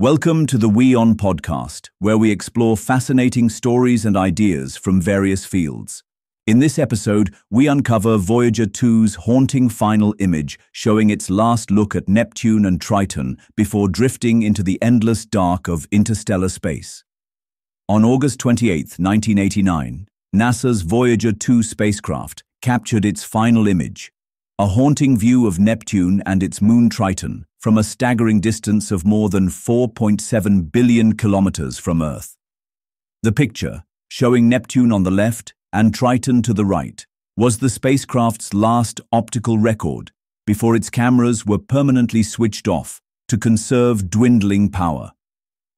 Welcome to the WION podcast, where we explore fascinating stories and ideas from various fields. In this episode, we uncover Voyager 2's haunting final image showing its last look at Neptune and Triton before drifting into the endless dark of interstellar space. On August 28, 1989, NASA's Voyager 2 spacecraft captured its final image, a haunting view of Neptune and its moon Triton from a staggering distance of more than 4.7 billion kilometers from Earth. The picture, showing Neptune on the left and Triton to the right, was the spacecraft's last optical record before its cameras were permanently switched off to conserve dwindling power.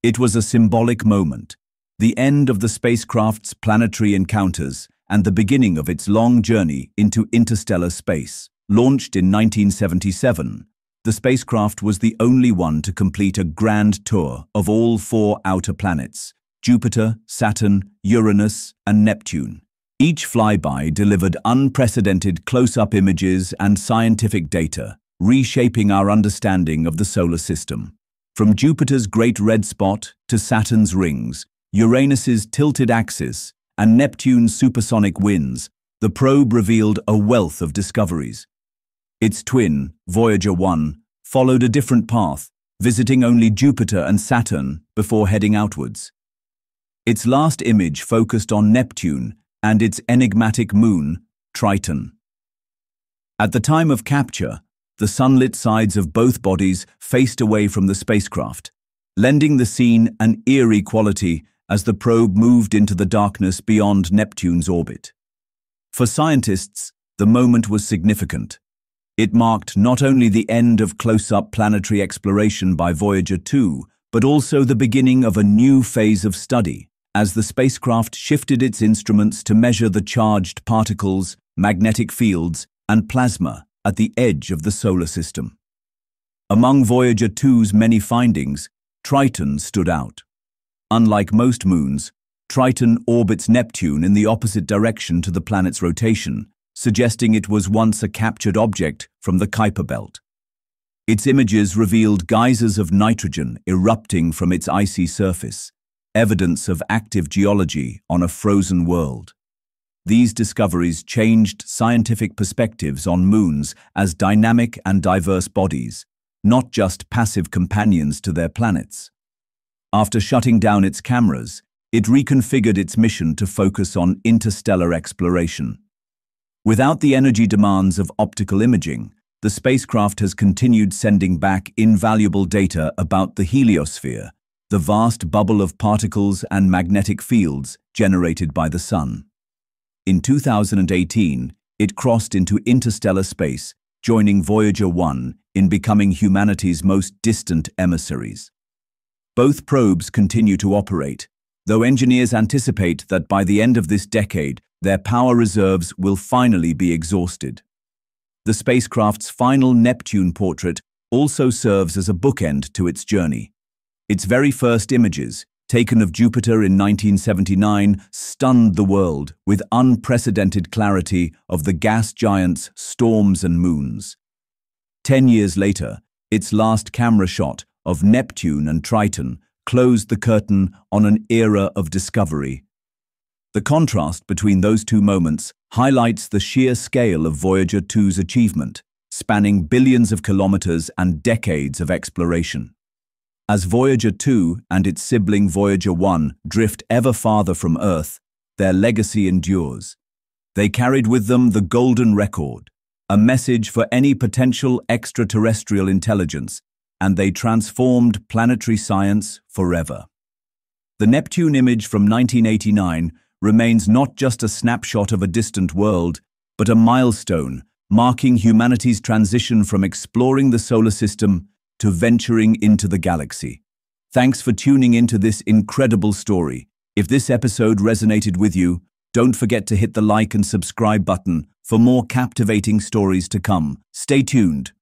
It was a symbolic moment, the end of the spacecraft's planetary encounters and the beginning of its long journey into interstellar space. Launched in 1977, the spacecraft was the only one to complete a grand tour of all four outer planets, Jupiter, Saturn, Uranus, and Neptune. Each flyby delivered unprecedented close-up images and scientific data, reshaping our understanding of the solar system. From Jupiter's great red spot to Saturn's rings, Uranus's tilted axis, and Neptune's supersonic winds, the probe revealed a wealth of discoveries. Its twin, Voyager 1, followed a different path, visiting only Jupiter and Saturn before heading outwards. Its last image focused on Neptune and its enigmatic moon, Triton. At the time of capture, the sunlit sides of both bodies faced away from the spacecraft, lending the scene an eerie quality as the probe moved into the darkness beyond Neptune's orbit. For scientists, the moment was significant. It marked not only the end of close-up planetary exploration by Voyager 2, but also the beginning of a new phase of study, as the spacecraft shifted its instruments to measure the charged particles, magnetic fields, and plasma at the edge of the solar system. Among Voyager 2's many findings, Triton stood out. Unlike most moons, Triton orbits Neptune in the opposite direction to the planet's rotation, suggesting it was once a captured object from the Kuiper Belt. Its images revealed geysers of nitrogen erupting from its icy surface, evidence of active geology on a frozen world. These discoveries changed scientific perspectives on moons as dynamic and diverse bodies, not just passive companions to their planets. After shutting down its cameras, it reconfigured its mission to focus on interstellar exploration. Without the energy demands of optical imaging, the spacecraft has continued sending back invaluable data about the heliosphere, the vast bubble of particles and magnetic fields generated by the Sun. In 2018, it crossed into interstellar space, joining Voyager 1 in becoming humanity's most distant emissaries. Both probes continue to operate, though engineers anticipate that by the end of this decade, their power reserves will finally be exhausted. The spacecraft's final Neptune portrait also serves as a bookend to its journey. Its very first images, taken of Jupiter in 1979, stunned the world with unprecedented clarity of the gas giant's storms and moons. Ten years later, its last camera shot of Neptune and Triton closed the curtain on an era of discovery the contrast between those two moments highlights the sheer scale of Voyager 2's achievement, spanning billions of kilometers and decades of exploration. As Voyager 2 and its sibling Voyager 1 drift ever farther from Earth, their legacy endures. They carried with them the Golden Record, a message for any potential extraterrestrial intelligence, and they transformed planetary science forever. The Neptune image from 1989 remains not just a snapshot of a distant world, but a milestone marking humanity's transition from exploring the solar system to venturing into the galaxy. Thanks for tuning into this incredible story. If this episode resonated with you, don't forget to hit the like and subscribe button for more captivating stories to come. Stay tuned.